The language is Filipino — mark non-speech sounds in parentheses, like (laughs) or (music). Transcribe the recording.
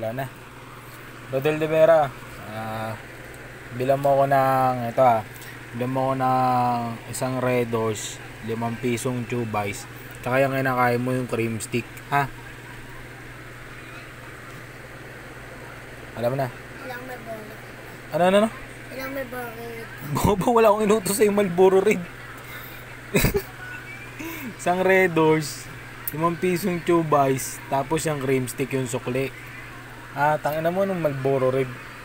Wala na. Rodel de Vera, ah, bilang mo ko ng, ito ah, bilang mo ko ng isang Red Horse, limang pisong tube ice, tsaka yung kinakain mo yung cream stick, ha? Alam na. Ilang may bola. Ano, ano, ano? Ilang may bakit. Bobo, wala akong inutos sa Malboro Red. (laughs) Isang Red Horse, limang pisong tube ice, tapos yung cream stick yung sukli. Ah, tangina mo nung Malboro Red.